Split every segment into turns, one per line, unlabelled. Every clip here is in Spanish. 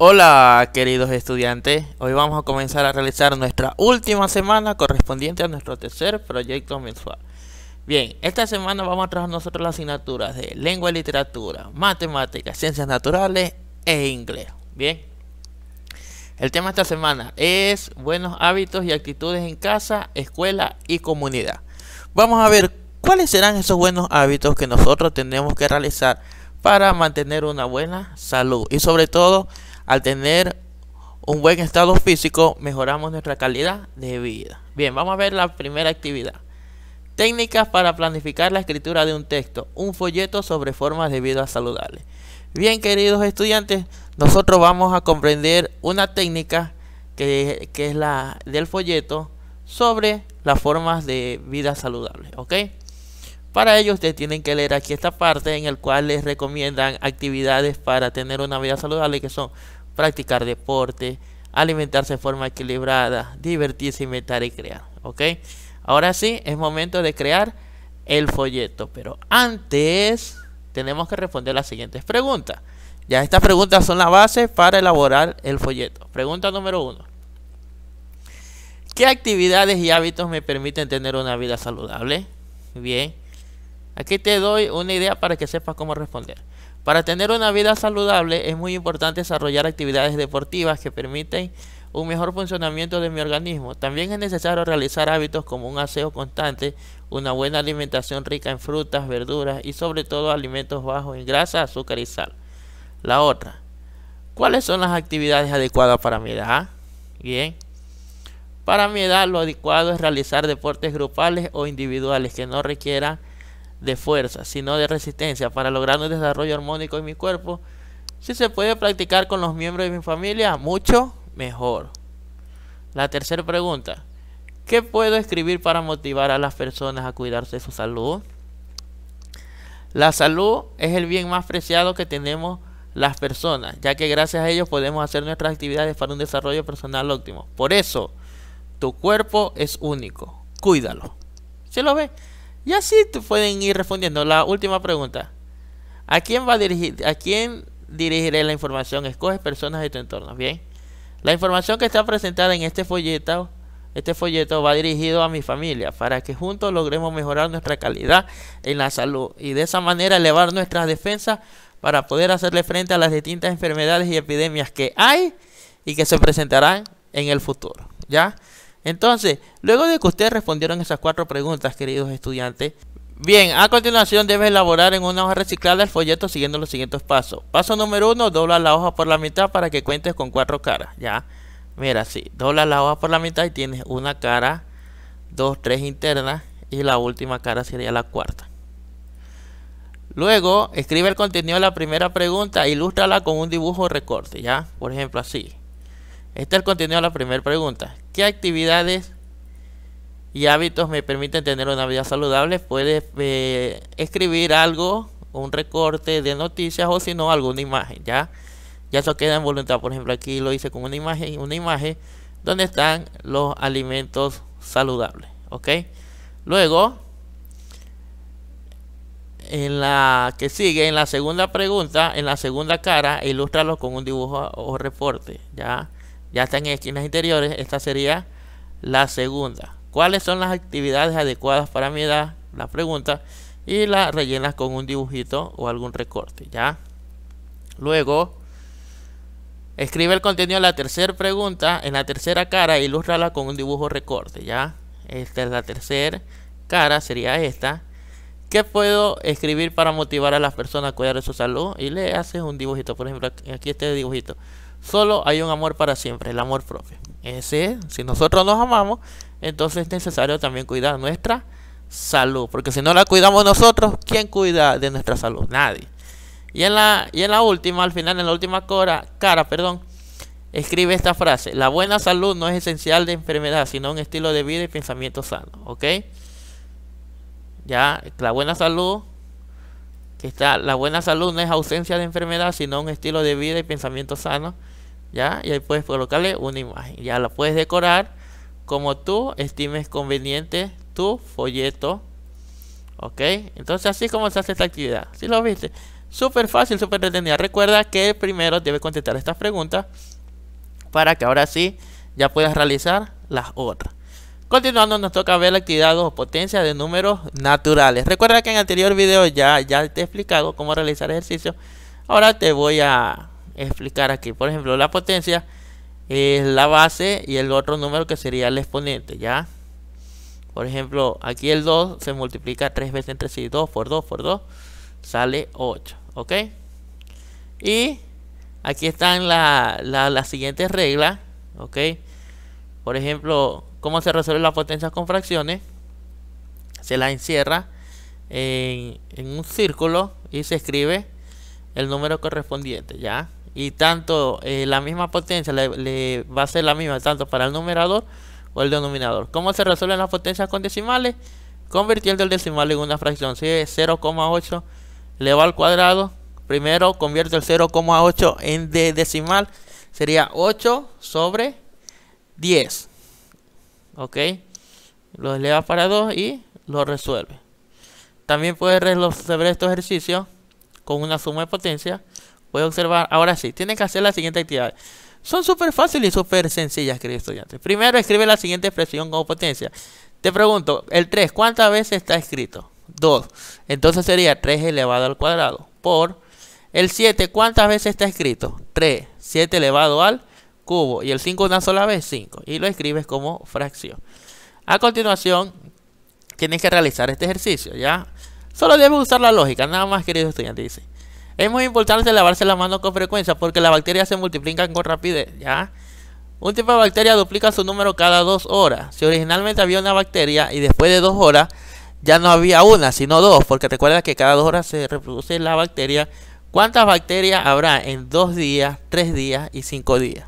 Hola queridos estudiantes, hoy vamos a comenzar a realizar nuestra última semana correspondiente a nuestro tercer proyecto mensual. Bien, esta semana vamos a trabajar nosotros las asignaturas de lengua y literatura, matemáticas, ciencias naturales e inglés. Bien, el tema de esta semana es buenos hábitos y actitudes en casa, escuela y comunidad. Vamos a ver cuáles serán esos buenos hábitos que nosotros tenemos que realizar para mantener una buena salud y sobre todo al tener un buen estado físico, mejoramos nuestra calidad de vida. Bien, vamos a ver la primera actividad. Técnicas para planificar la escritura de un texto, un folleto sobre formas de vida saludables. Bien, queridos estudiantes, nosotros vamos a comprender una técnica que, es la del folleto sobre las formas de vida saludable, ¿ok? Para ello ustedes tienen que leer aquí esta parte en el cual les recomiendan actividades para tener una vida saludable que son practicar deporte, alimentarse de forma equilibrada, divertirse, inventar y crear. ¿Ok? Ahora sí, es momento de crear el folleto. Pero antes tenemos que responder las siguientes preguntas. Ya estas preguntas son la base para elaborar el folleto. Pregunta número uno. ¿Qué actividades y hábitos me permiten tener una vida saludable? Bien. Aquí te doy una idea para que sepas cómo responder. Para tener una vida saludable es muy importante desarrollar actividades deportivas que permiten un mejor funcionamiento de mi organismo. También es necesario realizar hábitos como un aseo constante, una buena alimentación rica en frutas, verduras y sobre todo alimentos bajos en grasa, azúcar y sal. La otra, ¿cuáles son las actividades adecuadas para mi edad? Bien. Para mi edad lo adecuado es realizar deportes grupales o individuales que no requieran de fuerza, sino de resistencia para lograr un desarrollo armónico en mi cuerpo. Si se puede practicar con los miembros de mi familia, mucho mejor. La tercera pregunta. ¿Qué puedo escribir para motivar a las personas a cuidarse de su salud? La salud es el bien más preciado que tenemos las personas, ya que gracias a ellos podemos hacer nuestras actividades para un desarrollo personal óptimo. Por eso, tu cuerpo es único. Cuídalo. ¿Se lo ve? Y así pueden ir respondiendo. La última pregunta. ¿A quién va dirigir? ¿A quién dirigiré la información? Escoge personas de tu entorno. Bien. La información que está presentada en este folleto, este folleto va dirigido a mi familia para que juntos logremos mejorar nuestra calidad en la salud y de esa manera elevar nuestras defensas para poder hacerle frente a las distintas enfermedades y epidemias que hay y que se presentarán en el futuro. ¿Ya? Entonces, luego de que ustedes respondieron esas cuatro preguntas, queridos estudiantes, bien, a continuación debes elaborar en una hoja reciclada el folleto siguiendo los siguientes pasos. Paso número uno, dobla la hoja por la mitad para que cuentes con cuatro caras, ¿ya? Mira, sí, dobla la hoja por la mitad y tienes una cara, dos, tres internas y la última cara sería la cuarta. Luego, escribe el contenido de la primera pregunta ilústrala con un dibujo recorte, ¿ya? Por ejemplo, así. Este es el contenido de la primera pregunta. ¿Qué actividades y hábitos me permiten tener una vida saludable? Puedes eh, escribir algo, un recorte de noticias o si no alguna imagen, ¿ya? Ya eso queda en voluntad. Por ejemplo, aquí lo hice con una imagen, una imagen donde están los alimentos saludables, ¿ok? Luego, en la que sigue, en la segunda pregunta, en la segunda cara, ilústralo con un dibujo o reporte, ¿ya? Ya está en esquinas interiores, esta sería la segunda. ¿Cuáles son las actividades adecuadas para mi edad? La pregunta. Y la rellenas con un dibujito o algún recorte, ¿ya? Luego, escribe el contenido de la tercera pregunta. En la tercera cara, ilústrala con un dibujo recorte, ¿ya? Esta es la tercera cara, sería esta. ¿Qué puedo escribir para motivar a las personas a cuidar de su salud? Y le haces un dibujito, por ejemplo, aquí este dibujito. Solo hay un amor para siempre, el amor propio. Ese, si nosotros nos amamos, entonces es necesario también cuidar nuestra salud. Porque si no la cuidamos nosotros, ¿quién cuida de nuestra salud? Nadie. Y en la, y en la última, al final, en la última cara, cara, perdón, escribe esta frase. La buena salud no es esencial de enfermedad, sino un estilo de vida y pensamiento sano. ¿Ok? Ya, la buena salud que está la buena salud no es ausencia de enfermedad, sino un estilo de vida y pensamiento sano, ¿ya? Y ahí puedes colocarle una imagen, ya la puedes decorar como tú estimes conveniente tu folleto, ¿ok? Entonces así como se hace esta actividad, si lo viste, Súper fácil, súper entretenida. Recuerda que primero debe contestar estas preguntas para que ahora sí ya puedas realizar las otras. Continuando nos toca ver la actividad o potencia de números naturales. Recuerda que en el anterior video ya, ya te he explicado cómo realizar ejercicio. Ahora te voy a explicar aquí. Por ejemplo, la potencia es la base y el otro número que sería el exponente, ¿ya? Por ejemplo, aquí el 2 se multiplica 3 veces entre sí. 2 por 2 por 2 sale 8, ¿ok? Y aquí están las la, siguientes reglas, ¿ok? Por ejemplo, cómo se resuelve la potencia con fracciones. Se la encierra en, un círculo y se escribe el número correspondiente, ¿ya? Y tanto eh, la misma potencia le, va a ser la misma tanto para el numerador o el denominador. ¿Cómo se resuelven las potencias con decimales? Convirtiendo el decimal en una fracción. Si es 0,8 va al cuadrado, primero convierte el 0,8 en de decimal, sería 8 sobre 10. ¿Ok? Lo eleva para 2 y lo resuelve. También puede resolver estos ejercicios con una suma de potencia. Puede observar, ahora sí, tienen que hacer la siguiente actividad. Son súper fáciles y súper sencillas, queridos estudiantes. Primero escribe la siguiente expresión como potencia. Te pregunto, el 3, ¿cuántas veces está escrito? 2. Entonces sería 3 elevado al cuadrado por el 7. ¿Cuántas veces está escrito? 3. 7 elevado al cubo. Y el 5 una sola vez, 5. Y lo escribes como fracción. A continuación, tienes que realizar este ejercicio, ¿ya? Solo debes usar la lógica, nada más, querido estudiante, dice. Es muy importante lavarse la mano con frecuencia porque las bacterias se multiplican con rapidez, ¿ya? Un tipo de bacteria duplica su número cada dos horas. Si originalmente había una bacteria y después de dos horas ya no había una, sino dos, porque recuerda que cada dos horas se reproduce la bacteria. ¿Cuántas bacterias habrá en dos días, tres días y cinco días?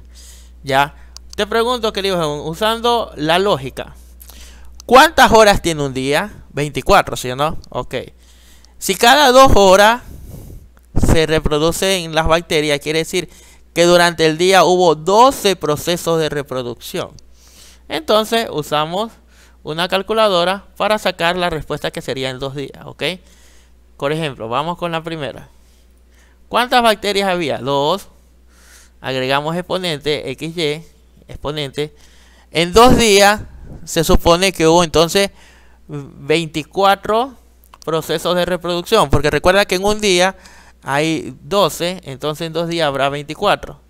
Ya. Te pregunto, querido, usando la lógica. ¿Cuántas horas tiene un día? 24, ¿sí o no? Ok. Si cada dos horas se reproducen las bacterias, quiere decir que durante el día hubo 12 procesos de reproducción. Entonces usamos una calculadora para sacar la respuesta que sería en dos días, ¿ok? Por ejemplo, vamos con la primera. ¿Cuántas bacterias había? Dos. Agregamos exponente, XY, exponente. En dos días se supone que hubo entonces 24 procesos de reproducción. Porque recuerda que en un día hay 12, entonces en dos días habrá 24.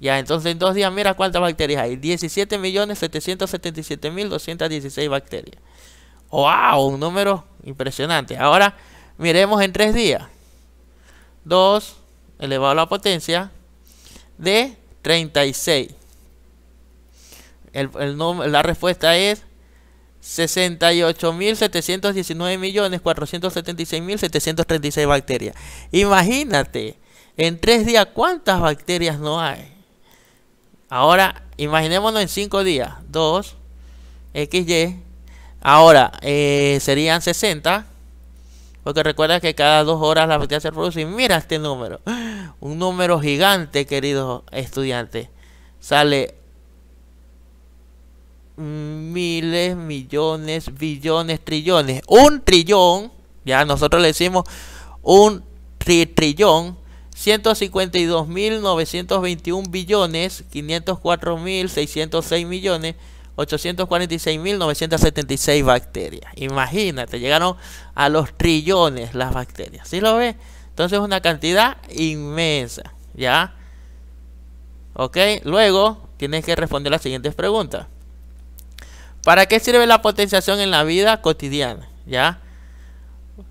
Ya, entonces en dos días mira cuántas bacterias hay. 17.777.216 bacterias. ¡Wow! Un número impresionante. Ahora miremos en tres días. 2 elevado a la potencia de 36. El, el, la respuesta es 68.719.476.736 bacterias. Imagínate, en tres días, ¿cuántas bacterias no hay? Ahora, imaginémonos en 5 días. 2, XY. Ahora, eh, serían 60. Porque recuerda que cada 2 horas la bacteria se reproduce. mira este número. Un número gigante, queridos estudiantes. Sale miles, millones, billones, trillones. Un trillón. Ya nosotros le decimos un trillón 152.921 billones, 504.606 millones, 846.976 bacterias. Imagínate, llegaron a los trillones las bacterias. ¿Sí lo ves? Entonces es una cantidad inmensa. ¿Ya? Ok, luego tienes que responder las siguientes preguntas. ¿Para qué sirve la potenciación en la vida cotidiana? ¿Ya?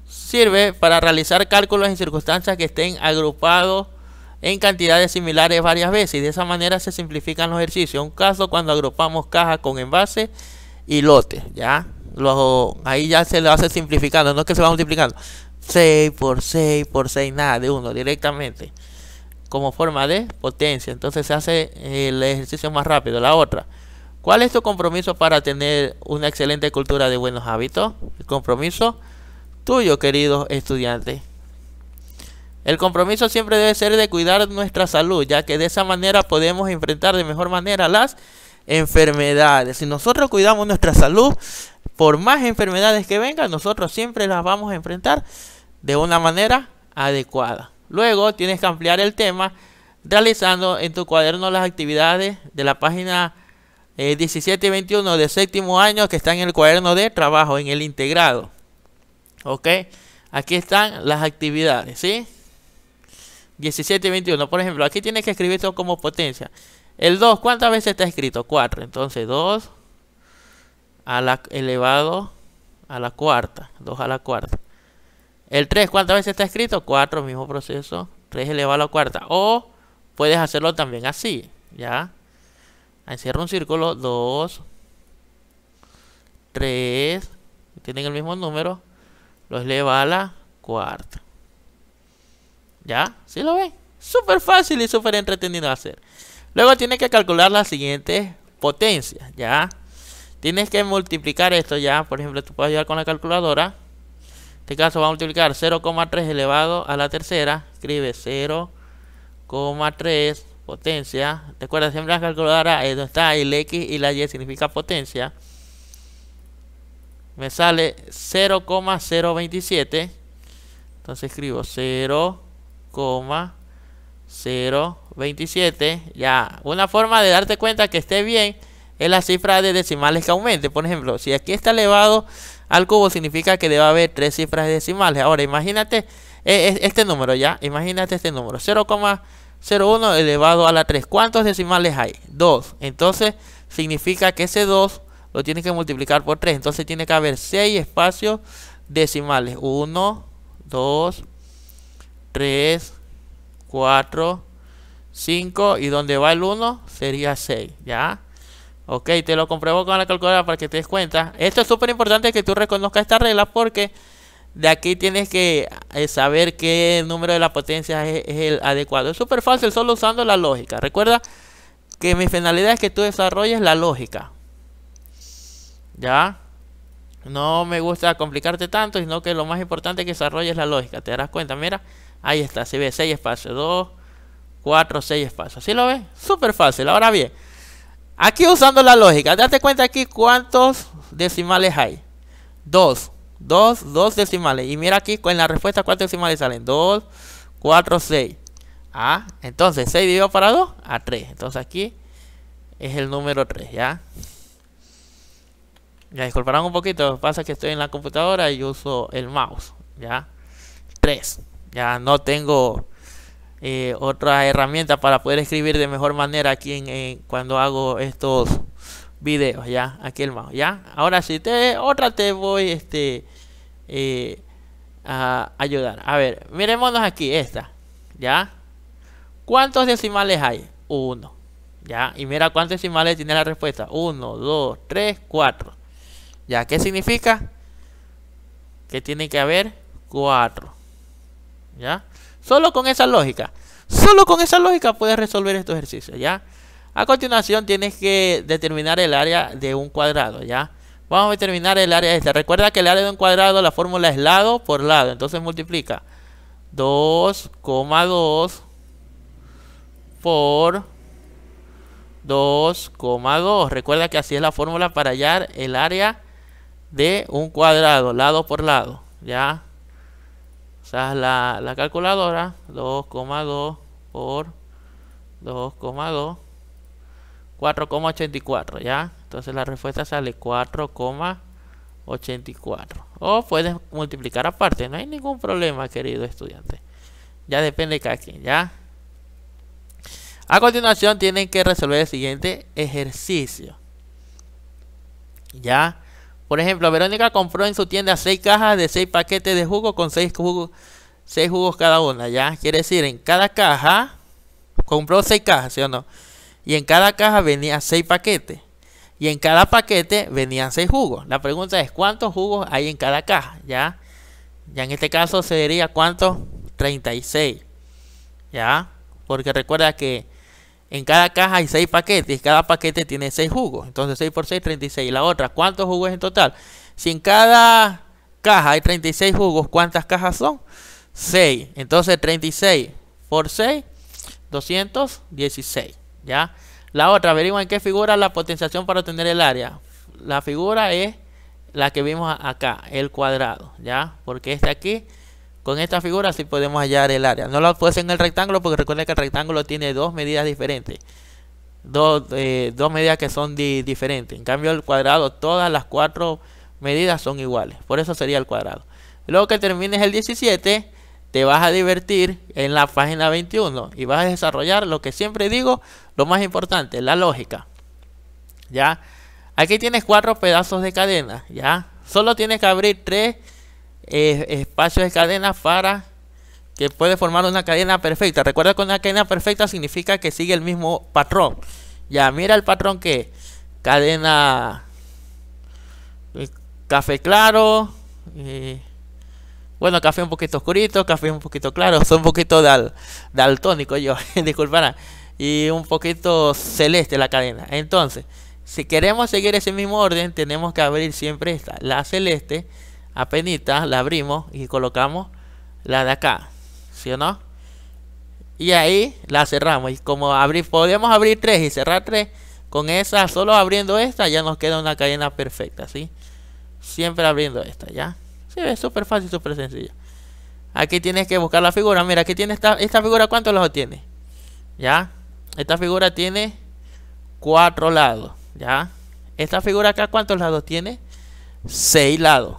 Sirve para realizar cálculos en circunstancias que estén agrupados en cantidades similares varias veces y de esa manera se simplifican los ejercicios. Un caso cuando agrupamos caja con envase y lote, ¿ya? ahí ya se lo hace simplificando, no es que se va multiplicando. 6 por 6 por 6, nada de uno directamente. Como forma de potencia. Entonces se hace el ejercicio más rápido. La otra. ¿Cuál es tu compromiso para tener una excelente cultura de buenos hábitos? El compromiso tuyo, querido estudiante. El compromiso siempre debe ser de cuidar nuestra salud, ya que de esa manera podemos enfrentar de mejor manera las enfermedades. Si nosotros cuidamos nuestra salud, por más enfermedades que vengan, nosotros siempre las vamos a enfrentar de una manera adecuada. Luego tienes que ampliar el tema realizando en tu cuaderno las actividades de la página 17 y 21 de séptimo año que está en el cuaderno de trabajo, en el integrado. Ok, aquí están las actividades, ¿sí? 17 y 21, por ejemplo, aquí tienes que escribir esto como potencia. El 2, ¿cuántas veces está escrito? 4, entonces 2 a la elevado a la cuarta, 2 a la cuarta. El 3, ¿cuántas veces está escrito? 4, mismo proceso, 3 elevado a la cuarta. O puedes hacerlo también así, ¿ya? Encierra un círculo, 2, 3, tienen el mismo número, lo eleva a la cuarta. ¿Ya? ¿Sí lo ven? Súper fácil y súper entretenido de hacer. Luego tienes que calcular las siguientes potencias, ¿ya? Tienes que multiplicar esto ya, por ejemplo, tú puedes ayudar con la calculadora. En este caso va a multiplicar 0,3 elevado a la tercera. Escribe 0,3 potencia. Recuerda siempre la calculadora es donde está el X y la Y significa potencia. Me sale 0,027. Entonces escribo 0,027. Ya, una forma de darte cuenta que esté bien es la cifra de decimales que aumente. Por ejemplo, si aquí está elevado al cubo, significa que debe haber tres cifras decimales. Ahora, imagínate eh, este número ya. Imagínate este número. 0,01 elevado a la 3. ¿Cuántos decimales hay? 2. Entonces, significa que ese 2 lo tienes que multiplicar por 3. Entonces, tiene que haber 6 espacios decimales. 1, 2, 3, 4, 5. Y donde va el 1 sería 6. ¿Ya? Ok, te lo compruebo con la calculadora para que te des cuenta. Esto es súper importante que tú reconozcas esta regla porque de aquí tienes que eh, saber qué número de la potencia es, el adecuado. Es súper fácil solo usando la lógica. Recuerda que mi finalidad es que tú desarrolles la lógica. ¿Ya? No me gusta complicarte tanto, sino que lo más importante es que desarrolles la lógica. Te darás cuenta, mira, ahí está, se ve 6 espacios, 2, 4, 6 espacios. ¿Sí lo ves? Súper fácil. Ahora bien. Aquí usando la lógica, date cuenta aquí cuántos decimales hay. Dos. Dos, dos decimales. Y mira aquí con la respuesta cuántos decimales salen. Dos, cuatro, seis. Ah, entonces 6 dividido para 2 a 3. Entonces aquí es el número 3, ¿ya? Ya disculparán un poquito, pasa que estoy en la computadora y uso el mouse, ¿ya? 3. Ya no tengo eh, otra herramienta para poder escribir de mejor manera aquí en, cuando hago estos videos ya aquí el mouse ya. Ahora sí te otra te voy este eh, a ayudar. A ver miremonos aquí esta ya. Cuántos decimales hay uno ya. Y mira cuántos decimales tiene la respuesta. 1 2 3 4 ya qué significa que tiene que haber 4 ya. Solo con esa lógica. Solo con esa lógica puedes resolver estos ejercicios, ¿ya? A continuación tienes que determinar el área de un cuadrado, ¿ya? Vamos a determinar el área este. Recuerda que el área de un cuadrado, la fórmula es lado por lado. Entonces multiplica 2,2 por 2,2. Recuerda que así es la fórmula para hallar el área de un cuadrado, lado por lado, ¿ya? sea, la, la calculadora 2,2 por 2,2 4,84 ya entonces la respuesta sale 4,84 o puedes multiplicar aparte no hay ningún problema querido estudiante. Ya depende de cada quien ya a continuación tienen que resolver el siguiente ejercicio. Ya por ejemplo, Verónica compró en su tienda 6 cajas de 6 paquetes de jugo con 6 jugos, cada una, ¿ya? Quiere decir, en cada caja, compró 6 cajas, ¿sí o no? Y en cada caja venía 6 paquetes. Y en cada paquete venían 6 jugos. La pregunta es, ¿cuántos jugos hay en cada caja? ¿Ya? Ya en este caso se diría, ¿cuántos? 36. ¿Ya? Porque recuerda que en cada caja hay 6 paquetes. Cada paquete tiene 6 jugos. Entonces 6 por 6, 36. Y la otra, ¿cuántos jugos en total? Si en cada caja hay 36 jugos, ¿cuántas cajas son? 6. Entonces 36 por 6, 216. ¿Ya? La otra, averigua en qué figura la potenciación para obtener el área. La figura es la que vimos acá, el cuadrado. ¿Ya? Porque este aquí con esta figura sí podemos hallar el área. No lo puedes en el rectángulo porque recuerda que el rectángulo tiene dos medidas diferentes. Dos, eh, dos medidas que son diferentes. En cambio el cuadrado, todas las cuatro medidas son iguales. Por eso sería el cuadrado. Luego que termines el 17, te vas a divertir en la página 21 y vas a desarrollar lo que siempre digo, lo más importante, la lógica. ¿Ya? Aquí tienes cuatro pedazos de cadena, ¿ya? Solo tienes que abrir tres eh, espacios de cadena para que puede formar una cadena perfecta. Recuerda que una cadena perfecta significa que sigue el mismo patrón. Ya, mira el patrón que cadena eh, café claro, eh, bueno, café un poquito oscurito, café un poquito claro, soy un poquito dal, daltónico yo, disculpará, y un poquito celeste la cadena. Entonces, si queremos seguir ese mismo orden, tenemos que abrir siempre esta, la celeste, apenas la abrimos y colocamos la de acá, ¿sí o no? Y ahí la cerramos. Y como abrir, podemos abrir tres y cerrar tres, con esa, solo abriendo esta, ya nos queda una cadena perfecta, ¿sí? Siempre abriendo esta, ¿ya? Sí, es súper fácil, súper sencillo. Aquí tienes que buscar la figura. Mira, aquí tiene esta, esta figura, ¿cuántos lados tiene? ¿Ya? Esta figura tiene cuatro lados. ¿Ya? Esta figura acá, ¿cuántos lados tiene? Seis lados.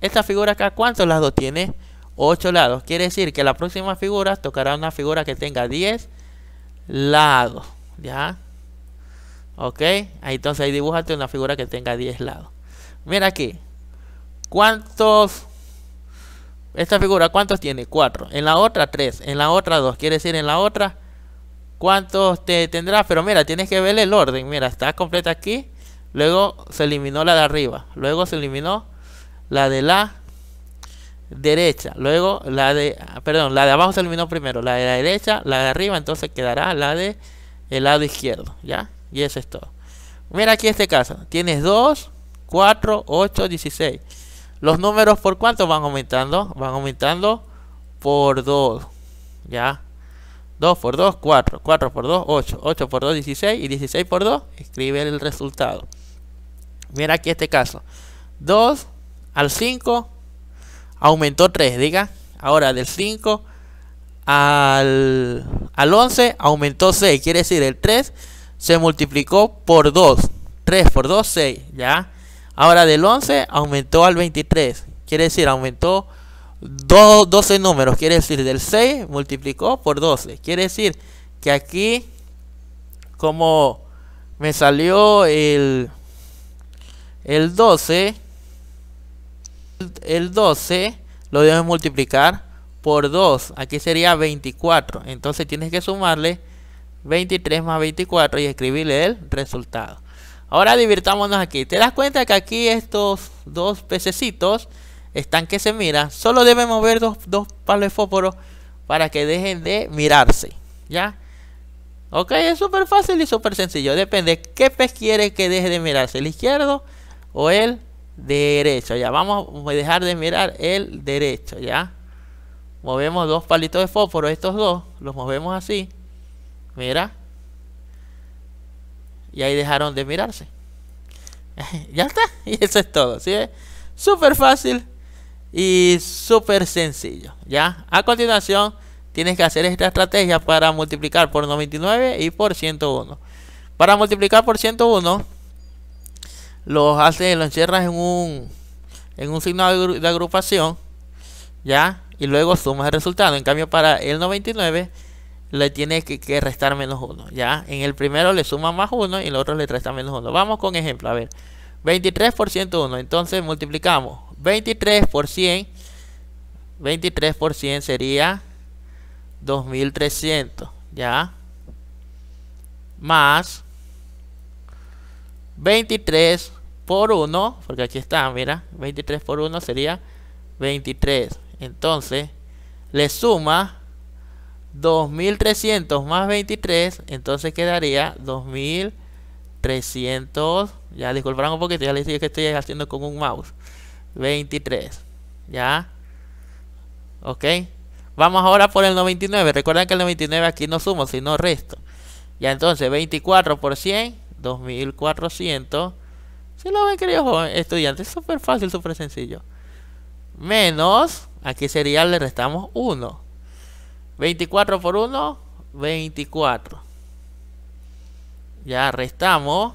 Esta figura acá, ¿cuántos lados tiene? Ocho lados. Quiere decir que la próxima figura tocará una figura que tenga 10 lados. ¿Ya? Ok. Entonces ahí dibújate una figura que tenga 10 lados. Mira aquí. ¿Cuántos? Esta figura, ¿cuántos tiene? 4. En la otra, 3. En la otra, 2. Quiere decir, en la otra, ¿cuántos te tendrá? Pero mira, tienes que ver el orden. Mira, está completa aquí. Luego se eliminó la de arriba. Luego se eliminó la de la derecha. Luego la de, perdón, la de abajo se eliminó primero. La de la derecha, la de arriba, entonces quedará la de el lado izquierdo. ¿Ya? Y eso es todo. Mira aquí este caso. Tienes 2, 4, 8, 16. Los números por cuánto van aumentando? Van aumentando por 2. ¿Ya? 2 por 2, 4. 4 por 2, 8. 8 por 2, 16. Y 16 por 2, escribe el resultado. Mira aquí este caso. 2 al 5 aumentó 3, diga. Ahora del 5 al, al 11 aumentó 6. Quiere decir, el 3 se multiplicó por 2. 3 por 2, 6. ¿Ya? Ahora del 11 aumentó al 23. Quiere decir, aumentó 12 números. Quiere decir, del 6 multiplicó por 12. Quiere decir que aquí, como me salió el, el 12, el 12 lo debes multiplicar por 2. Aquí sería 24. Entonces tienes que sumarle 23 más 24 y escribirle el resultado. Ahora divirtámonos aquí. ¿Te das cuenta que aquí estos dos pececitos están que se miran? Solo deben mover dos, palos de fósforo para que dejen de mirarse. ¿Ya? Ok, es súper fácil y súper sencillo. Depende qué pez quiere que deje de mirarse, el izquierdo o el derecho. Ya, vamos a dejar de mirar el derecho. Ya, movemos dos palitos de fósforo, estos dos, los movemos así. Mira, y ahí dejaron de mirarse. ya está, y eso es todo. ¿sí? Súper fácil y súper sencillo. ¿ya? A continuación, tienes que hacer esta estrategia para multiplicar por 99 y por 101. Para multiplicar por 101, los haces, lo encierras en un, en un signo de agrupación, ¿ya? Y luego sumas el resultado. En cambio, para el 99 le tiene que, restar menos 1. ¿ya? En el primero le suma más 1 y en el otro le resta menos 1. Vamos con ejemplo. A ver. 23 por 101. Entonces multiplicamos 23 por 100. 23 por 100 sería 2300. ¿Ya? Más 23 por 1. Porque aquí está, mira. 23 por 1 sería 23. Entonces le suma 2300 más 23, entonces quedaría 2300. Ya disculparán un poquito, ya les dije que estoy haciendo con un mouse. 23. ¿Ya? ¿Ok? Vamos ahora por el 99. Recuerden que el 99 aquí no sumo, sino resto. Ya entonces 24 por 100, 2400. Si lo ven, queridos estudiantes, súper fácil, súper sencillo. Menos aquí sería le restamos 1. 24 por 1, 24. Ya restamos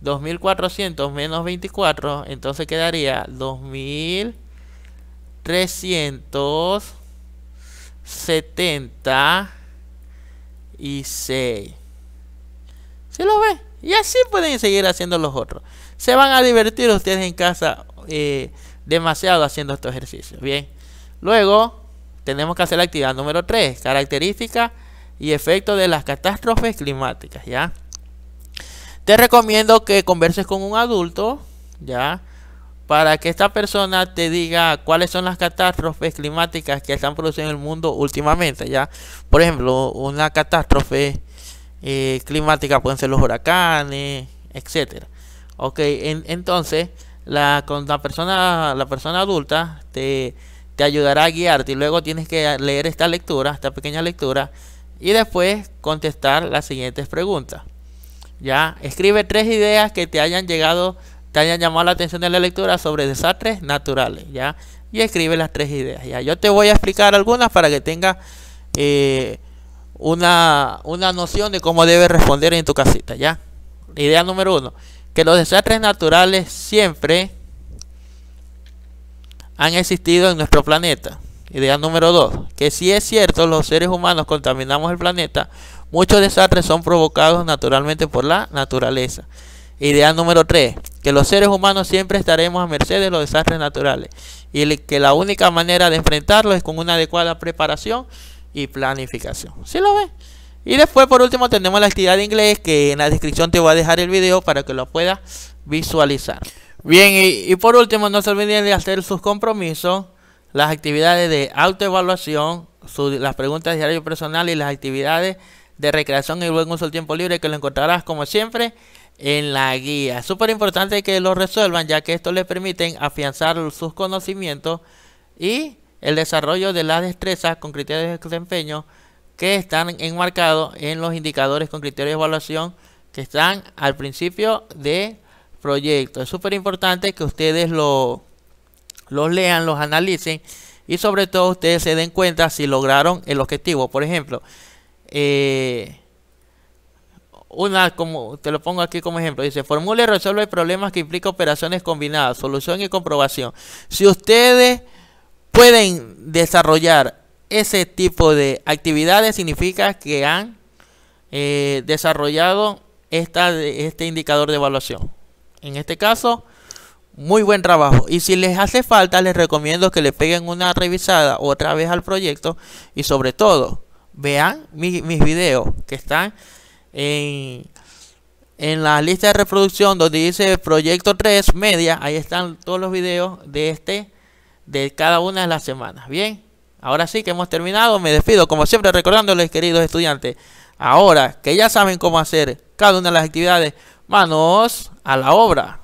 2400 menos 24, entonces quedaría 2376. ¿Sí lo ve? Y así pueden seguir haciendo los otros. Se van a divertir ustedes en casa eh, demasiado haciendo estos ejercicios. Bien. Luego tenemos que hacer la actividad número 3. Características y efectos de las catástrofes climáticas. ¿Ya? Te recomiendo que converses con un adulto, ¿ya? Para que esta persona te diga cuáles son las catástrofes climáticas que están produciendo en el mundo últimamente, ¿ya? Por ejemplo, una catástrofe eh, climática pueden ser los huracanes, etcétera. Ok, entonces la, con la persona, la persona adulta te, te ayudará a guiarte y luego tienes que leer esta lectura, esta pequeña lectura y después contestar las siguientes preguntas. Ya, escribe tres ideas que te hayan llegado, te hayan llamado la atención de la lectura sobre desastres naturales, ya. Y escribe las tres ideas, ya. Yo te voy a explicar algunas para que tengas eh, una, una noción de cómo debes responder en tu casita, ya. Idea número uno, que los desastres naturales siempre han existido en nuestro planeta. Idea número dos, que si es cierto los seres humanos contaminamos el planeta, Muchos desastres son provocados naturalmente por la naturaleza. Idea número 3. Que los seres humanos siempre estaremos a merced de los desastres naturales. Y que la única manera de enfrentarlos es con una adecuada preparación y planificación. ¿Sí lo ves? Y después por último tenemos la actividad de inglés que en la descripción te voy a dejar el video para que lo puedas visualizar. Bien, y, y por último no se olviden de hacer sus compromisos, las actividades de autoevaluación, las preguntas diario personal y las actividades de recreación y buen uso del tiempo libre que lo encontrarás como siempre en la guía. Súper importante que lo resuelvan ya que esto les permite afianzar sus conocimientos y el desarrollo de las destrezas con criterios de desempeño que están enmarcados en los indicadores con criterios de evaluación que están al principio de proyecto. Es súper importante que ustedes lo, los lean, los analicen y sobre todo ustedes se den cuenta si lograron el objetivo. Por ejemplo, eh, una como te lo pongo aquí como ejemplo dice formule y resuelve problemas que implica operaciones combinadas solución y comprobación si ustedes pueden desarrollar ese tipo de actividades significa que han eh, desarrollado esta, este indicador de evaluación en este caso muy buen trabajo. Y si les hace falta les recomiendo que le peguen una revisada otra vez al proyecto. Y sobre todo vean mis, mis videos que están en, en la lista de reproducción donde dice proyecto 3 media. Ahí están todos los videos de este de cada una de las semanas. Bien ahora sí que hemos terminado. Me despido como siempre recordándoles queridos estudiantes ahora que ya saben cómo hacer cada una de las actividades manos a la obra